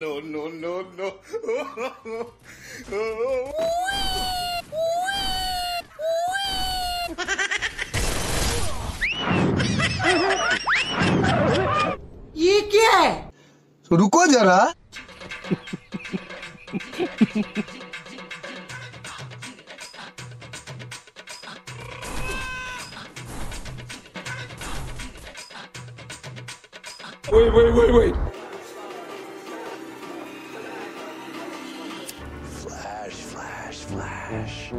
No, no, no, no. ये क्या है तो रुको जरा Wait, wait, wait, wait. Flash.